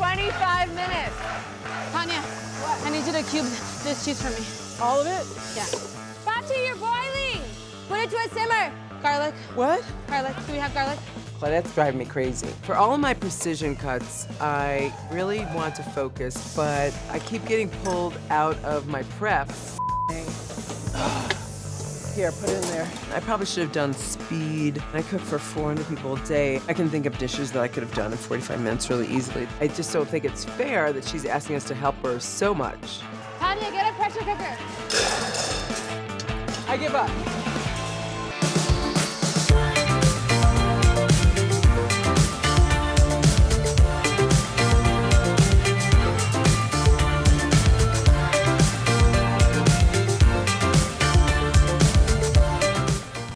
25 minutes. Tanya, I need you to cube this cheese for me. All of it? Yeah. Bachi, you're boiling. Put it to a simmer. Garlic. What? Garlic. Do we have garlic? Claudette's driving me crazy. For all of my precision cuts, I really want to focus, but I keep getting pulled out of my prep. Here, put it in there. I probably should have done speed. I cook for 400 people a day. I can think of dishes that I could have done in 45 minutes really easily. I just don't think it's fair that she's asking us to help her so much. Tanya, get a pressure cooker. I give up.